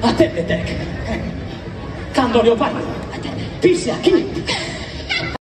Attende, Tec. Candolio Pai. Pisia, chi?